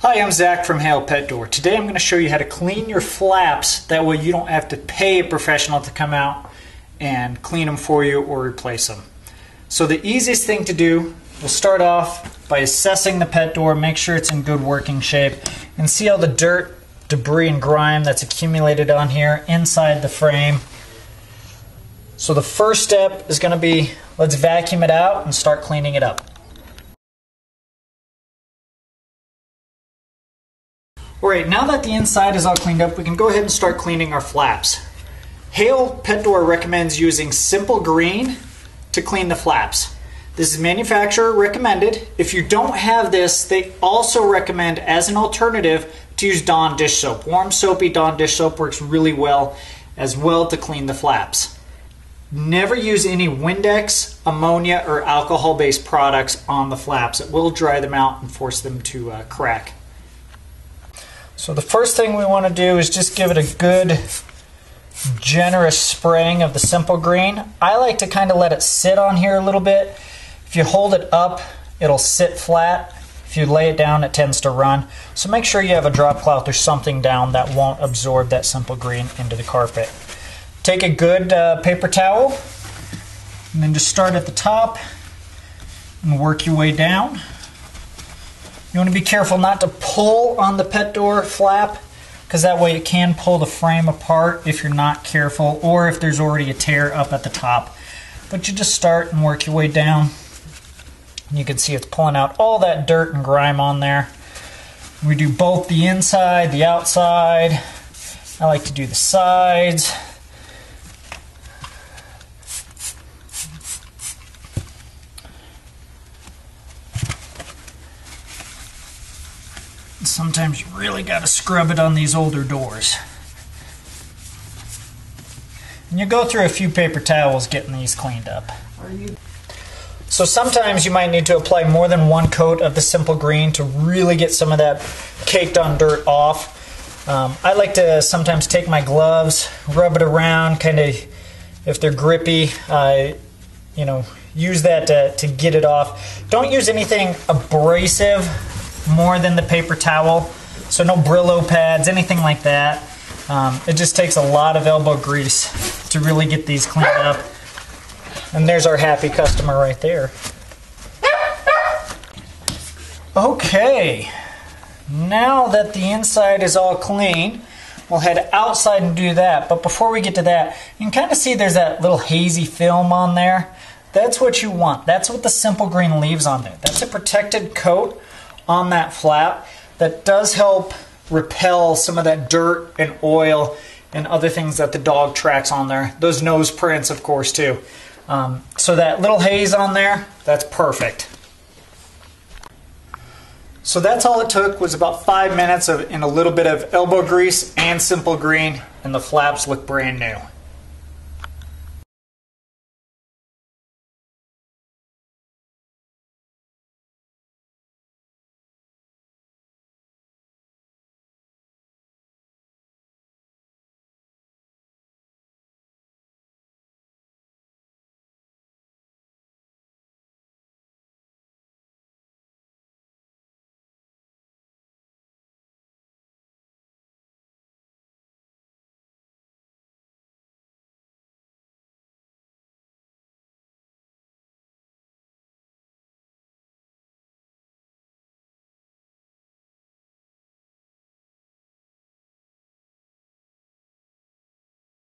Hi, I'm Zach from Hale Pet Door. Today I'm going to show you how to clean your flaps. That way you don't have to pay a professional to come out and clean them for you or replace them. So the easiest thing to do, we'll start off by assessing the pet door, make sure it's in good working shape, and see all the dirt, debris, and grime that's accumulated on here inside the frame. So the first step is going to be let's vacuum it out and start cleaning it up. Alright, now that the inside is all cleaned up, we can go ahead and start cleaning our flaps. Hale Pet Door recommends using Simple Green to clean the flaps. This is manufacturer recommended. If you don't have this, they also recommend as an alternative to use Dawn dish soap. Warm soapy Dawn dish soap works really well as well to clean the flaps. Never use any Windex, ammonia, or alcohol based products on the flaps. It will dry them out and force them to uh, crack. So the first thing we want to do is just give it a good generous spraying of the simple green. I like to kind of let it sit on here a little bit. If you hold it up, it'll sit flat. If you lay it down, it tends to run. So make sure you have a drop cloth or something down that won't absorb that simple green into the carpet. Take a good uh, paper towel and then just start at the top and work your way down. You want to be careful not to pull on the pet door flap because that way it can pull the frame apart if you're not careful or if there's already a tear up at the top. But you just start and work your way down. You can see it's pulling out all that dirt and grime on there. We do both the inside, the outside. I like to do the sides. Sometimes you really got to scrub it on these older doors. And you go through a few paper towels getting these cleaned up. So sometimes you might need to apply more than one coat of the simple green to really get some of that caked on dirt off. Um, I like to sometimes take my gloves, rub it around, kind of if they're grippy, uh, you know, use that to, to get it off. Don't use anything abrasive more than the paper towel. So no Brillo pads, anything like that. Um, it just takes a lot of elbow grease to really get these cleaned up. And there's our happy customer right there. Okay, now that the inside is all clean, we'll head outside and do that. But before we get to that, you can kind of see there's that little hazy film on there. That's what you want. That's what the simple green leaves on there. That's a protected coat on that flap that does help repel some of that dirt and oil and other things that the dog tracks on there. Those nose prints, of course, too. Um, so that little haze on there, that's perfect. So that's all it took was about five minutes of and a little bit of elbow grease and simple green, and the flaps look brand new.